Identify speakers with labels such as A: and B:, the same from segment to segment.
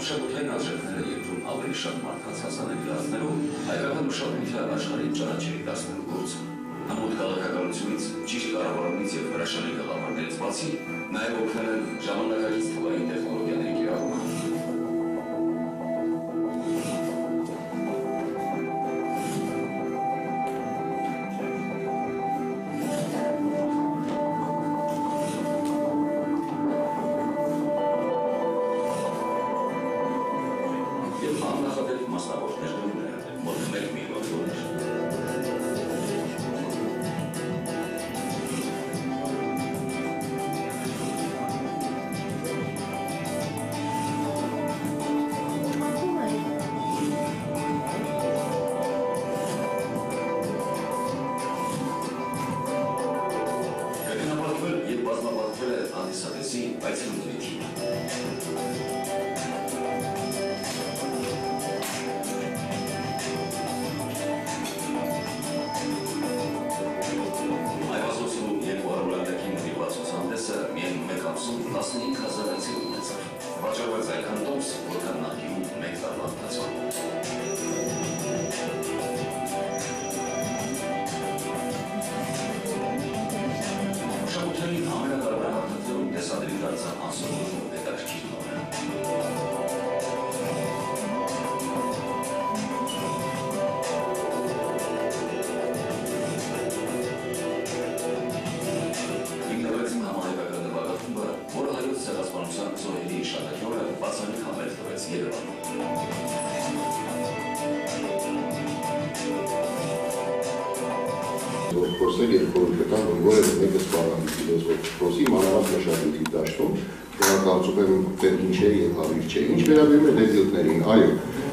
A: Մշակութային արժեքները երկրում ավելի շատ մարդկանց հասանելի դառնելու հայկական մշակույթը աշխարհին ճանաչելի դարձնելու գործը։ Համոտ քաղաքականությունից, ճիշտ կառավարումից եւ հրաշալի գաղափարներից բացի, նաև օգնել ժամանակակից թվային տեխնոլոգիաների Там находили мостовой между модными людьми. Kadına bakıyor, yılmazına bakıyor, hadis hadisi, ayetini duyuyor. Վաճառված այնքան տոմս, որքան նախկինում մեկ տարվա
B: որ փորձել տան, որ որևէ մեկը սպառնալիքի դոզով չփոսի մանավանդ մշակույթի դաշտում, դա կարծում եմ է եւ հավիր չէ։ Ինչ վերաբերում է դեպյուտներին, այո,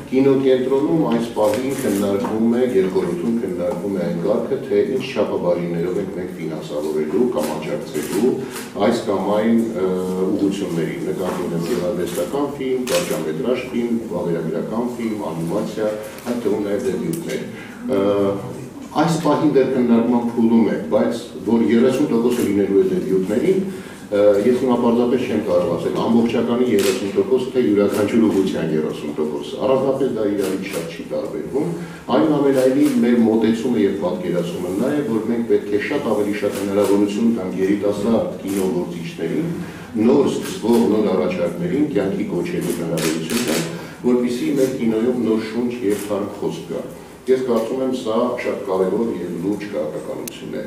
B: կինոկենտրոնում այս պահին քննարկվում է, երկրորդում քննարկվում է այն կարգը, թե ինչ չափաբաժիններով ենք մենք ֆինանսավորելու կամ աջակցելու այս կամ այն ը, ուղղություններին, նկատի ունեմ գեղարվեստական ֆիլմ, կարճամետրաժ ֆիլմ, վավերագրական ֆիլմ, անիմացիա, այդ թվում նաև դեպյուտներ։ Այս պահին դեռ քննարկման փուլում է, բայց որ 30%-ը լինելու է դեպյուտներին, ես հիմա պարզապես չեմ կարող ասել ամբողջականի 30% թե յուրաքանչյուր ուղղության 30%։ Առանձնապես դա իրարից շատ չի տարբերվում։ Այնուամենայնիվ մեր մոտեցումը եւ պատկերացումը նա է, որ մենք պետք է շատ ավելի շատ հնարավորություն տանք երիտասարդ կինոգործիչներին, նոր սկսվող նոր առաջարկներին կյանքի կոչելու հնարավորություն տանք, որպեսզի մեր կինոյում նոր շունչ եւ թարմ խոսք գա։ Ես կարծում եմ սա շատ կարևոր եւ լուրջ քաղաքականություն է։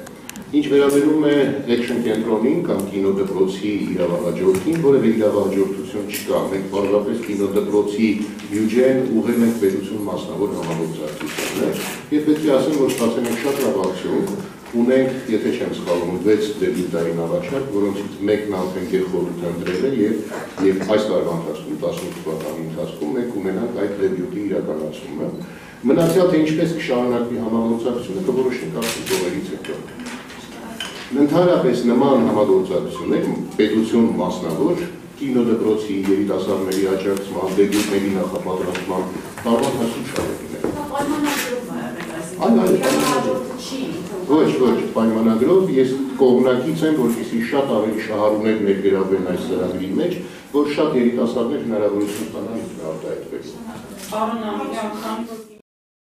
B: Ինչ վերաբերում է action կենտրոնին կամ կինոդպրոցի իրավահաջորդին, որևէ իրավահաջորդություն չկա։ Մենք բարձրապես կինոդպրոցի բյուջեն ուղղել ենք պետություն մասնավոր համագործակցություններ եւ պետք է ասեմ, որ ստացել ենք շատ լավ ակցիոն, ունենք, եթե չեմ սխալվում, 6 դեպյուտային առաջարկ, որոնցից մեկն արդեն գերխորհուրդ ընտրել է եւ եւ այս տարվա ընթացքում 18 թվականի ընթացքում մենք ունենանք այդ դեպյուտի իրականացումը։ Մնացյալ թե ինչպես կշարունակվի համագործակցությունը կորոշենք արդեն ծովերից հետո։ Ընդհանրապես նման համագործակցություններ պետություն մասնավոր կինոդպրոցի երիտասարդների աջակցման, դեպյուտների նախապատրաստման տարվա հասու
C: եղել,
B: Այո, այո, Ոչ, ոչ, պայմանագրով ես կողմնակից եմ, որպեսզի շատ ավելի շահառուներ ներգրավվեն այս ծրագրի մեջ, որ շատ երիտասարդներ հնարավորություն ստանան արտահայտվելու։
C: Պարոն Ամիրյան, քանի որ